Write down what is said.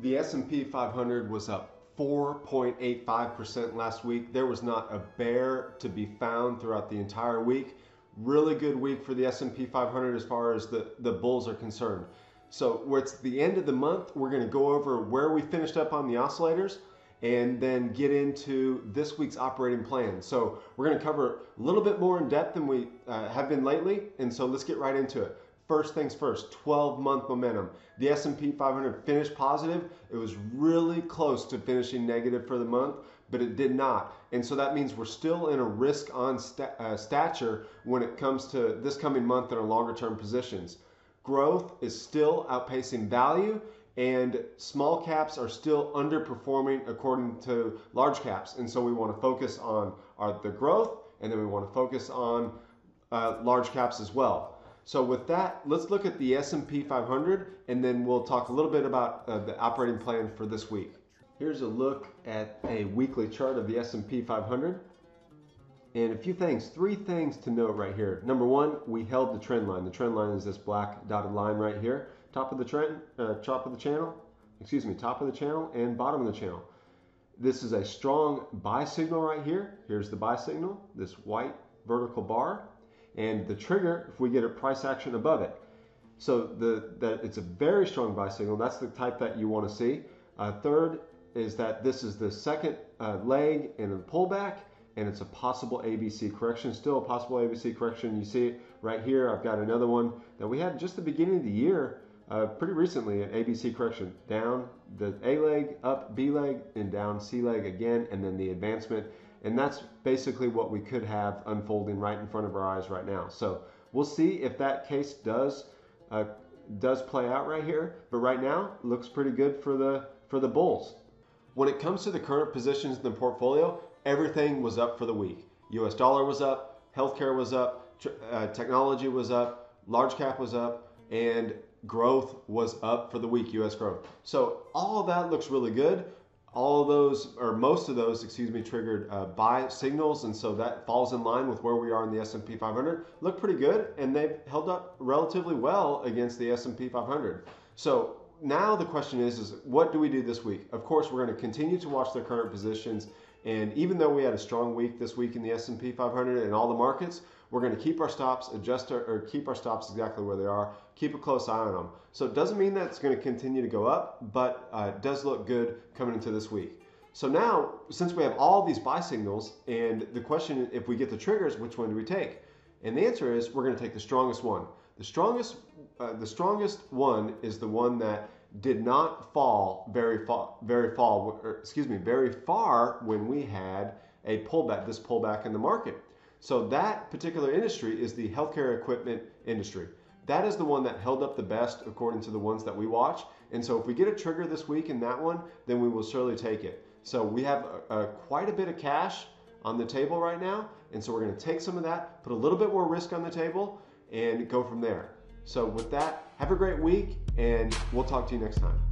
The S&P 500 was up 4.85% last week. There was not a bear to be found throughout the entire week. Really good week for the S&P 500 as far as the, the bulls are concerned. So it's the end of the month. We're going to go over where we finished up on the oscillators and then get into this week's operating plan. So we're going to cover a little bit more in depth than we uh, have been lately. And so let's get right into it. First things first, 12 month momentum. The S&P 500 finished positive. It was really close to finishing negative for the month, but it did not. And so that means we're still in a risk on sta uh, stature when it comes to this coming month in our longer term positions. Growth is still outpacing value and small caps are still underperforming according to large caps. And so we want to focus on our, the growth and then we want to focus on uh, large caps as well. So with that, let's look at the S&P 500 and then we'll talk a little bit about uh, the operating plan for this week. Here's a look at a weekly chart of the S&P 500. And a few things, three things to note right here. Number one, we held the trend line. The trend line is this black dotted line right here. Top of the trend, uh, top of the channel, excuse me, top of the channel and bottom of the channel. This is a strong buy signal right here. Here's the buy signal, this white vertical bar and the trigger if we get a price action above it. So the that it's a very strong buy signal. That's the type that you want to see. Uh, third is that this is the second uh, leg in a pullback and it's a possible ABC correction, still a possible ABC correction. You see it right here. I've got another one that we had just the beginning of the year, uh, pretty recently, an ABC correction. Down the A leg, up B leg, and down C leg again, and then the advancement. And that's basically what we could have unfolding right in front of our eyes right now. So we'll see if that case does uh, does play out right here. But right now, looks pretty good for the for the bulls. When it comes to the current positions in the portfolio, everything was up for the week. U.S. dollar was up, healthcare was up, uh, technology was up, large cap was up, and growth was up for the week. U.S. growth. So all that looks really good all those or most of those excuse me triggered uh, buy signals and so that falls in line with where we are in the S&P 500 look pretty good and they've held up relatively well against the S&P 500 so now the question is is what do we do this week? Of course we're going to continue to watch their current positions and even though we had a strong week this week in the S&P 500 and all the markets we're going to keep our stops, adjust our, or keep our stops exactly where they are, keep a close eye on them. So it doesn't mean that it's going to continue to go up, but uh, it does look good coming into this week. So now, since we have all these buy signals, and the question, if we get the triggers, which one do we take? And the answer is we're going to take the strongest one. The strongest, uh, the strongest one is the one that did not fall very far, very fall, excuse me, very far when we had a pullback, this pullback in the market. So that particular industry is the healthcare equipment industry. That is the one that held up the best according to the ones that we watch. And so if we get a trigger this week in that one, then we will surely take it. So we have a, a, quite a bit of cash on the table right now. And so we're going to take some of that, put a little bit more risk on the table, and go from there. So with that, have a great week, and we'll talk to you next time.